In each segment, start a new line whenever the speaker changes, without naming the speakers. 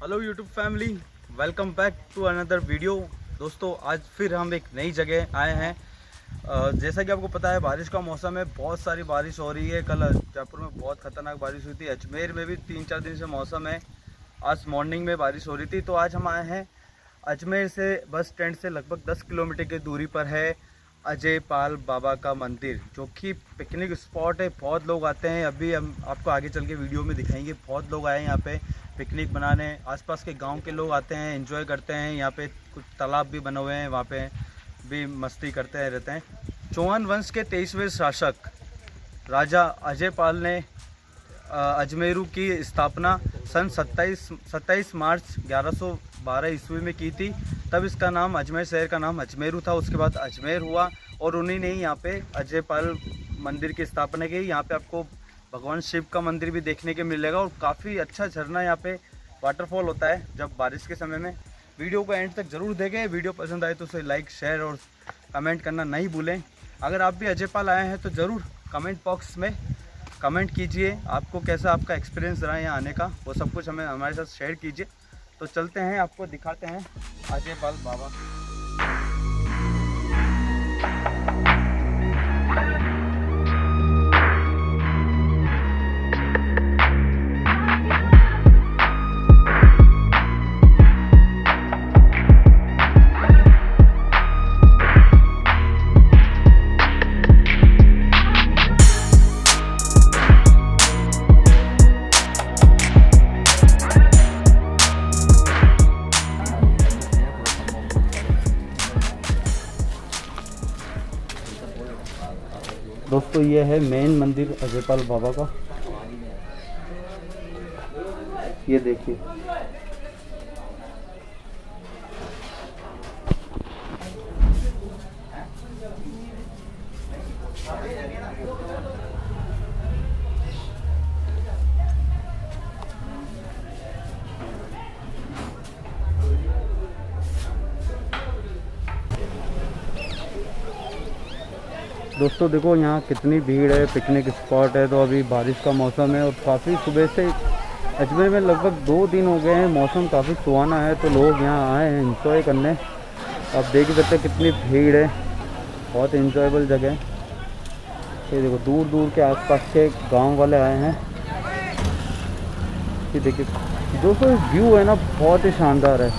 Family welcome back to another video दोस्तों, आज फिर हम एक नई जगह आए हैं। जैसा कि आपको पता है, बारिश का मौसम है, बहुत सारी बारिश हो रही है। कल जयपुर में बहुत खतरनाक बारिश हुई थी, अजमेर में भी तीन चार दिन से मौसम है। आज मॉर्निंग में बारिश हो रही थी तो आज हम आए हैं अजमेर से, बस स्टैंड से लगभग 10 किलोमीटर की दूरी पर है अजय पाल बाबा का मंदिर, जो कि पिकनिक स्पॉट है। बहुत लोग आते हैं, अभी हम आपको आगे चल के वीडियो में दिखाएँगे। बहुत लोग आए हैं यहाँ पे। पिकनिक बनाने आसपास के गाँव के लोग आते हैं एंजॉय करते हैं, यहाँ पे कुछ तालाब भी बने हुए हैं, वहाँ पे भी मस्ती करते हैं, रहते हैं। चौहान वंश के तेईसवें शासक, राजा अजय पाल ने अजमेरू की स्थापना सन 27 27 मार्च 1112 ईस्वी में की थी। तब इसका नाम अजमेर शहर का नाम अजमेरू था, उसके बाद अजमेर हुआ और उन्हीं ने यहाँ पे अजय पाल मंदिर की स्थापना की। यहाँ पे आपको भगवान शिव का मंदिर भी देखने के मिलेगा और काफ़ी अच्छा झरना यहाँ पे वाटरफॉल होता है जब बारिश के समय में। वीडियो को एंड तक ज़रूर देखें। वीडियो पसंद आए तो उसे लाइक शेयर और कमेंट करना नहीं भूलें। अगर आप भी अजयपाल आए हैं तो ज़रूर कमेंट बॉक्स में कमेंट कीजिए। आपको कैसा आपका एक्सपीरियंस रहा है यहाँ आने का, वो सब कुछ हमें, हमारे साथ शेयर कीजिए। तो चलते हैं, आपको दिखाते हैं अजय पाल बाबा। दोस्तों ये है मेन मंदिर अजयपाल बाबा का। ये देखिए। दोस्तों, देखो यहाँ कितनी भीड़ है पिकनिक स्पॉट है तो अभी बारिश का मौसम है और काफ़ी सुबह से अजमेर में लगभग दो दिन हो गए हैं, मौसम काफ़ी सुहाना है तो लोग यहाँ आए हैं इंजॉय करने। आप देख सकते हैं कितनी भीड़ है, बहुत इंजॉयबल जगह है। ये देखो दूर दूर के आसपास के गाँव वाले आए हैं। ये देखिए दोस्तों व्यू है ना, बहुत ही शानदार है।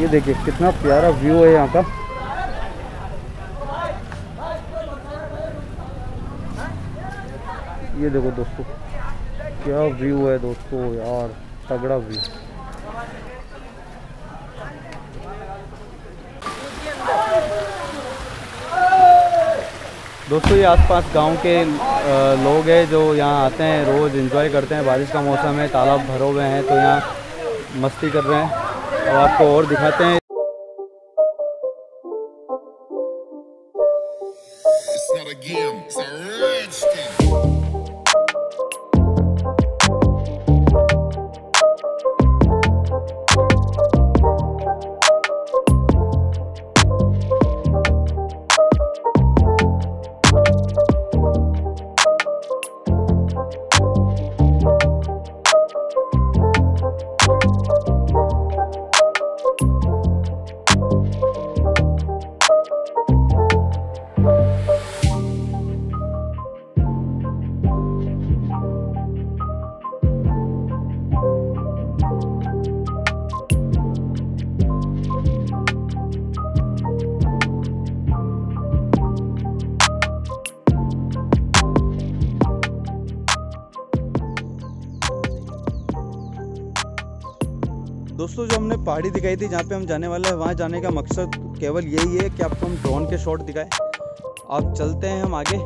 ये देखिए, कितना प्यारा व्यू है यहाँ का। ये देखो दोस्तों क्या व्यू है दोस्तों यार तगड़ा व्यू दोस्तों ये आसपास गाँव के लोग हैं जो यहाँ आते हैं रोज़ एंजॉय करते हैं। बारिश का मौसम है तालाब भरे हुए हैं तो यहाँ मस्ती कर रहे हैं। और आपको और दिखाते हैं।
It's not a game, it's a.
दोस्तों, जो हमने पहाड़ी दिखाई थी, जहाँ पे हम जाने वाले हैं, वहाँ जाने का मकसद केवल यही है कि आपको हम ड्रोन के शॉट दिखाएँ। आप चलते हैं हम आगे।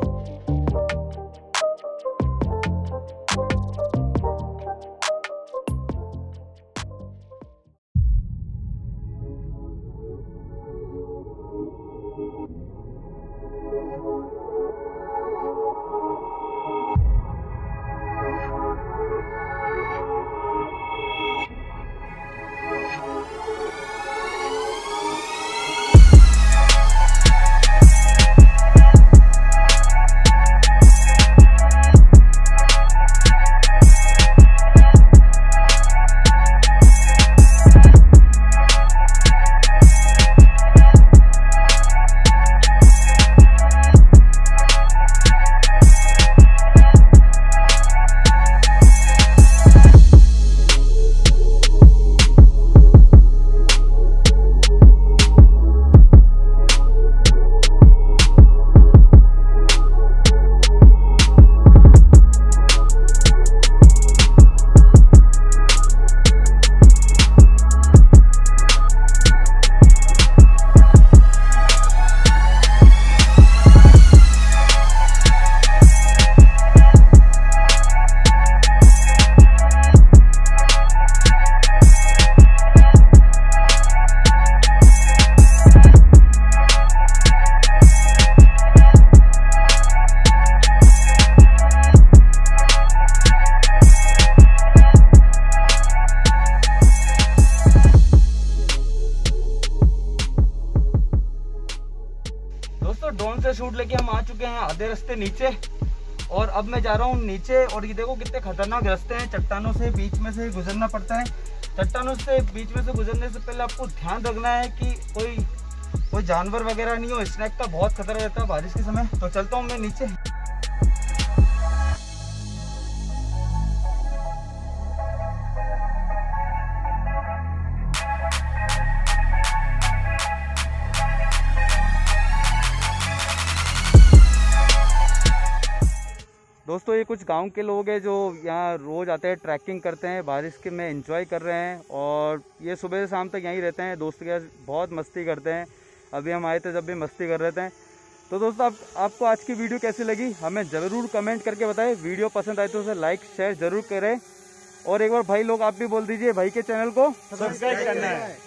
रास्ते नीचे, और अब मैं जा रहा हूँ नीचे, और ये देखो कितने खतरनाक रास्ते हैं। चट्टानों से बीच में से गुजरना पड़ता है। चट्टानों से बीच में से गुजरने से पहले आपको ध्यान रखना है कि कोई कोई जानवर वगैरह नहीं हो। स्नैक का बहुत खतरा रहता है बारिश के समय। तो चलता हूँ मैं नीचे। दोस्तों ये कुछ गाँव के लोग हैं जो यहाँ रोज़ आते हैं ट्रैकिंग करते हैं बारिश के में एंजॉय कर रहे हैं और ये सुबह से शाम तक यहीं रहते हैं। दोस्त के साथ बहुत मस्ती करते हैं। अभी हम आए थे जब भी मस्ती कर रहे थे। तो दोस्तों आप, आपको आज की वीडियो कैसी लगी? हमें ज़रूर कमेंट करके बताएँ। वीडियो पसंद आए तो उसे लाइक शेयर ज़रूर करें। और एक बार भाई लोग आप भी बोल दीजिए भाई के चैनल को।
सब्सक्राइब करना है।